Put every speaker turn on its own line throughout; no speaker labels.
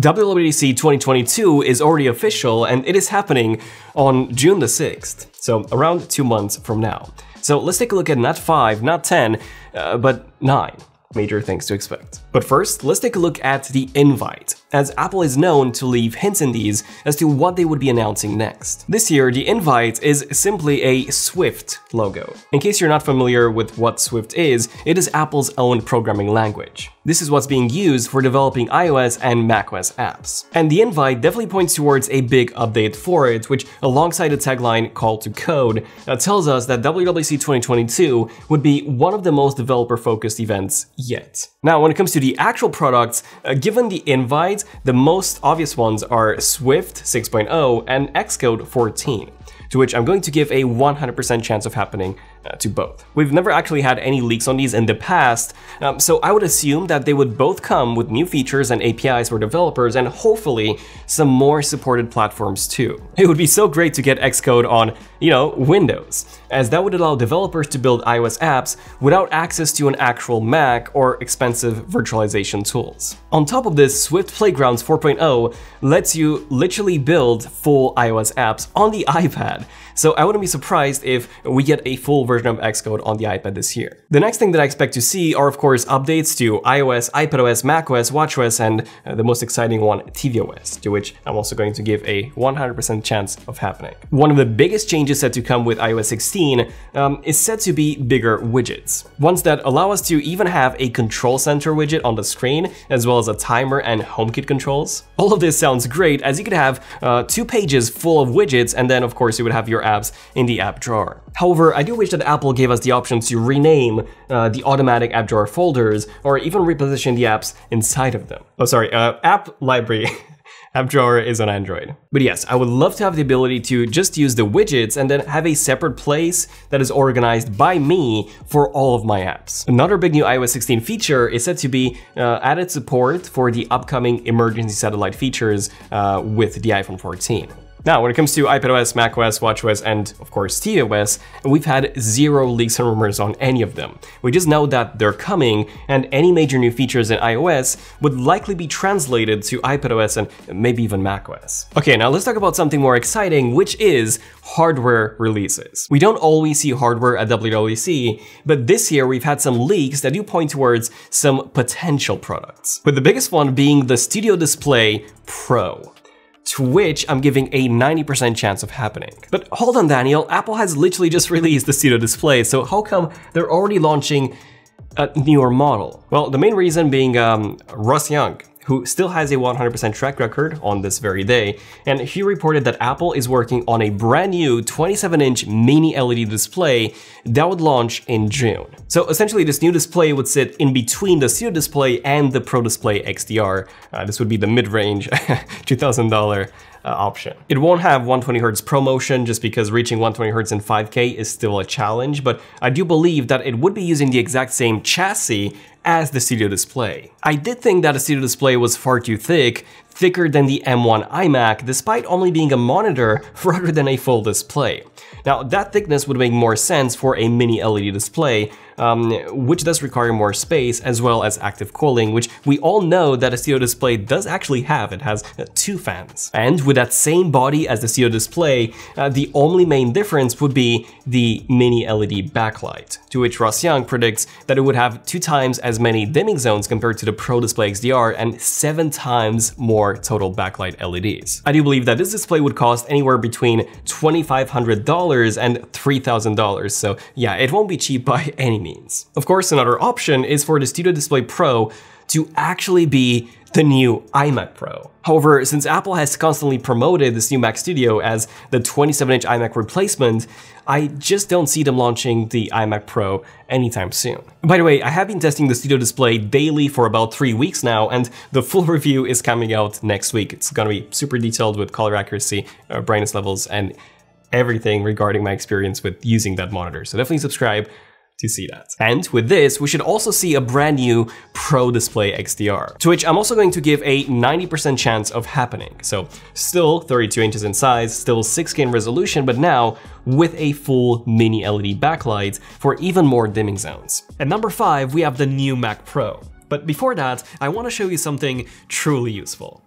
WWDC 2022 is already official and it is happening on June the 6th, so around two months from now. So let's take a look at not 5, not 10, uh, but 9 major things to expect. But first, let's take a look at the invite, as Apple is known to leave hints in these as to what they would be announcing next. This year, the invite is simply a Swift logo. In case you're not familiar with what Swift is, it is Apple's own programming language. This is what's being used for developing iOS and macOS apps. And the invite definitely points towards a big update for it, which alongside a tagline call to code, uh, tells us that WWDC 2022 would be one of the most developer-focused events yet. Now, when it comes to the actual products, uh, given the invite, the most obvious ones are Swift 6.0 and Xcode 14 to which I'm going to give a 100% chance of happening to both. We've never actually had any leaks on these in the past, um, so I would assume that they would both come with new features and APIs for developers and hopefully some more supported platforms too. It would be so great to get Xcode on, you know, Windows, as that would allow developers to build iOS apps without access to an actual Mac or expensive virtualization tools. On top of this, Swift Playgrounds 4.0 lets you literally build full iOS apps on the iPad, so I wouldn't be surprised if we get a full version of Xcode on the iPad this year. The next thing that I expect to see are of course updates to iOS, iPadOS, macOS, watchOS, and uh, the most exciting one, tvOS, to which I'm also going to give a 100% chance of happening. One of the biggest changes set to come with iOS 16 um, is said to be bigger widgets. Ones that allow us to even have a control center widget on the screen, as well as a timer and HomeKit controls. All of this sounds great as you could have uh, two pages full of widgets and then of course you would have your apps in the app drawer. However, I do wish that Apple gave us the option to rename uh, the automatic app drawer folders or even reposition the apps inside of them. Oh, sorry, uh, app library. app drawer is on Android. But yes, I would love to have the ability to just use the widgets and then have a separate place that is organized by me for all of my apps. Another big new iOS 16 feature is said to be uh, added support for the upcoming emergency satellite features uh, with the iPhone 14. Now, when it comes to iPadOS, macOS, watchOS, and of course tvOS, we've had zero leaks and rumors on any of them. We just know that they're coming, and any major new features in iOS would likely be translated to iPadOS and maybe even macOS. Okay, now let's talk about something more exciting, which is hardware releases. We don't always see hardware at WWDC, but this year we've had some leaks that do point towards some potential products. With the biggest one being the Studio Display Pro to which I'm giving a 90% chance of happening. But hold on Daniel, Apple has literally just released the Studio Display, so how come they're already launching a newer model? Well, the main reason being um, Ross Young, who still has a 100% track record on this very day, and he reported that Apple is working on a brand new 27-inch mini LED display that would launch in June. So essentially this new display would sit in between the Studio Display and the Pro Display XDR. Uh, this would be the mid-range $2,000 uh, option. It won't have 120Hz ProMotion just because reaching 120Hz in 5K is still a challenge, but I do believe that it would be using the exact same chassis as the Studio Display. I did think that the Studio Display was far too thick, thicker than the M1 iMac, despite only being a monitor rather than a full display. Now, that thickness would make more sense for a mini LED display, um, which does require more space as well as active cooling, which we all know that a Studio Display does actually have. It has uh, two fans. And with that same body as the Studio Display, uh, the only main difference would be the mini LED backlight, to which Ross Young predicts that it would have two times as many dimming zones compared to the Pro Display XDR and seven times more total backlight LEDs. I do believe that this display would cost anywhere between $2,500 and $3,000, so yeah, it won't be cheap by any means means. Of course, another option is for the Studio Display Pro to actually be the new iMac Pro. However, since Apple has constantly promoted this new Mac Studio as the 27-inch iMac replacement, I just don't see them launching the iMac Pro anytime soon. By the way, I have been testing the Studio Display daily for about three weeks now, and the full review is coming out next week. It's gonna be super detailed with color accuracy, uh, brightness levels, and everything regarding my experience with using that monitor. So definitely subscribe to see that. And with this, we should also see a brand new Pro Display XDR, to which I'm also going to give a 90% chance of happening. So still 32 inches in size, still 6K in resolution, but now with a full mini LED backlight for even more dimming zones. At number 5, we have the new Mac Pro. But before that, I want to show you something truly useful.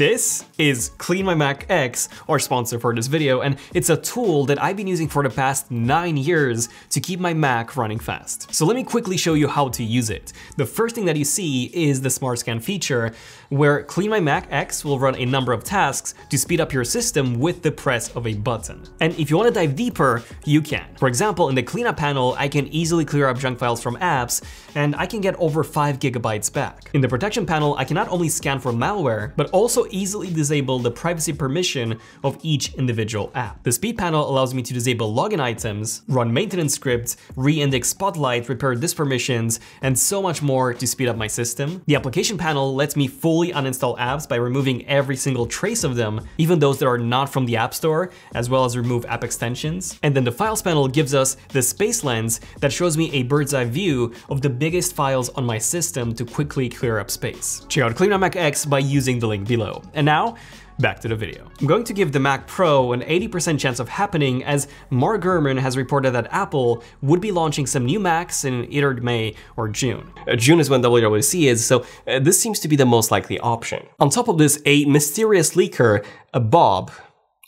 This is CleanMyMac X, our sponsor for this video, and it's a tool that I've been using for the past nine years to keep my Mac running fast. So let me quickly show you how to use it. The first thing that you see is the Smart Scan feature, where CleanMyMac X will run a number of tasks to speed up your system with the press of a button. And if you want to dive deeper, you can. For example, in the cleanup panel, I can easily clear up junk files from apps, and I can get over 5 gigabytes back. In the protection panel, I can not only scan for malware, but also easily disable the privacy permission of each individual app. The speed panel allows me to disable login items, run maintenance scripts, re-index Spotlight, repair disk permissions, and so much more to speed up my system. The application panel lets me fully uninstall apps by removing every single trace of them, even those that are not from the App Store, as well as remove app extensions. And then the files panel gives us the space lens that shows me a bird's eye view of the biggest files on my system to quickly clear up space. Check out Clean Mac X by using the link below. And now, back to the video. I'm going to give the Mac Pro an 80% chance of happening as Mark Gurman has reported that Apple would be launching some new Macs in either May or June. Uh, June is when WWDC is, so uh, this seems to be the most likely option. On top of this, a mysterious leaker, a Bob,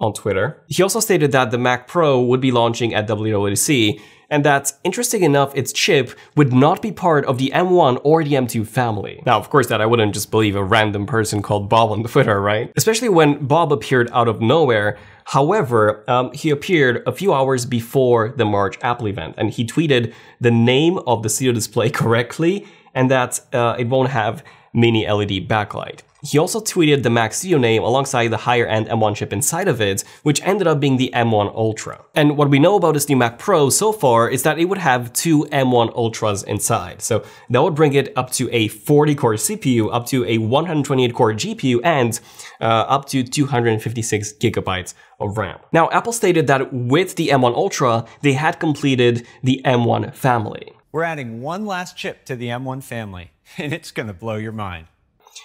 on Twitter. He also stated that the Mac Pro would be launching at WWDC, and that, interesting enough, its chip would not be part of the M1 or the M2 family. Now, of course, that I wouldn't just believe a random person called Bob on the Twitter, right? Especially when Bob appeared out of nowhere. However, um, he appeared a few hours before the March Apple event, and he tweeted the name of the Studio Display correctly, and that uh, it won't have mini LED backlight. He also tweeted the Mac Studio name alongside the higher end M1 chip inside of it, which ended up being the M1 Ultra. And what we know about this new Mac Pro so far is that it would have two M1 Ultras inside. So that would bring it up to a 40 core CPU, up to a 128 core GPU, and uh, up to 256 gigabytes of RAM. Now, Apple stated that with the M1 Ultra, they had completed the M1 family.
We're adding one last chip to the M1 family, and it's gonna blow your mind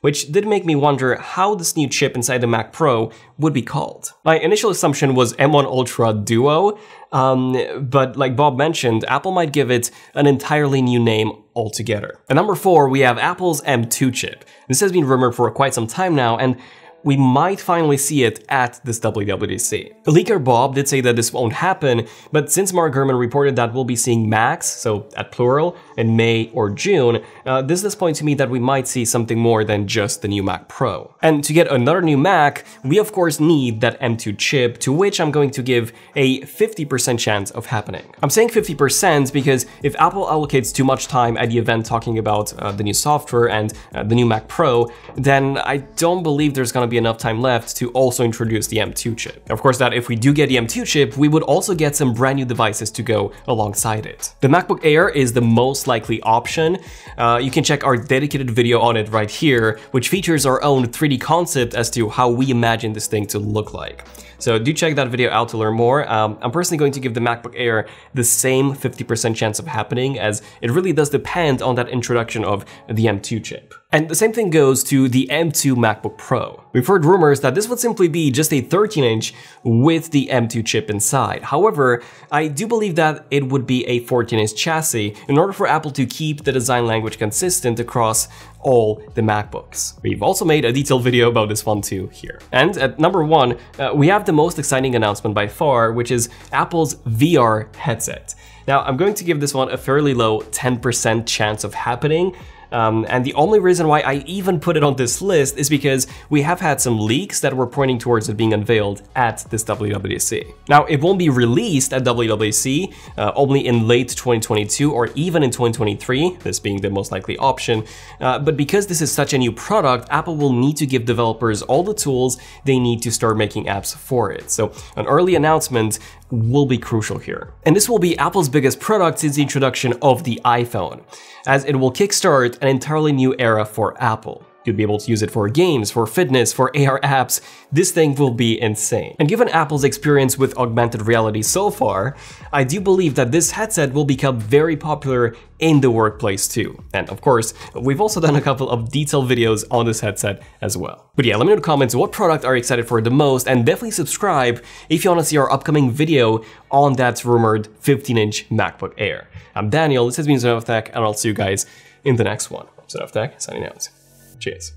which did make me wonder how this new chip inside the Mac Pro would be called. My initial assumption was M1 Ultra Duo, um, but like Bob mentioned, Apple might give it an entirely new name altogether. At number 4, we have Apple's M2 chip. This has been rumored for quite some time now, and we might finally see it at this WWDC. Leaker Bob did say that this won't happen, but since Mark Gurman reported that we'll be seeing Macs, so at plural, in May or June, uh, this does point to me that we might see something more than just the new Mac Pro. And to get another new Mac, we of course need that M2 chip, to which I'm going to give a 50% chance of happening. I'm saying 50% because if Apple allocates too much time at the event talking about uh, the new software and uh, the new Mac Pro, then I don't believe there's gonna be enough time left to also introduce the M2 chip. Of course, that if we do get the M2 chip, we would also get some brand new devices to go alongside it. The MacBook Air is the most likely option. Uh, you can check our dedicated video on it right here, which features our own 3D concept as to how we imagine this thing to look like. So do check that video out to learn more. Um, I'm personally going to give the MacBook Air the same 50% chance of happening as it really does depend on that introduction of the M2 chip. And the same thing goes to the M2 MacBook Pro. We've heard rumors that this would simply be just a 13 inch with the M2 chip inside. However, I do believe that it would be a 14 inch chassis in order for Apple to keep the design language consistent across all the MacBooks. We've also made a detailed video about this one too here. And at number one, uh, we have the most exciting announcement by far, which is Apple's VR headset. Now, I'm going to give this one a fairly low 10% chance of happening, um, and the only reason why I even put it on this list is because we have had some leaks that were pointing towards it being unveiled at this WWDC. Now, it won't be released at WWDC, uh, only in late 2022 or even in 2023, this being the most likely option, uh, but because this is such a new product, Apple will need to give developers all the tools they need to start making apps for it. So an early announcement will be crucial here. And this will be Apple's biggest product since the introduction of the iPhone, as it will kickstart an entirely new era for Apple. You'd be able to use it for games, for fitness, for AR apps. This thing will be insane. And given Apple's experience with augmented reality so far, I do believe that this headset will become very popular in the workplace too. And of course, we've also done a couple of detailed videos on this headset as well. But yeah, let me know in the comments what product are you excited for the most and definitely subscribe if you want to see our upcoming video on that rumored 15-inch MacBook Air. I'm Daniel, this has been Zone Tech, and I'll see you guys in the next one. Of Tech, signing out. Cheers.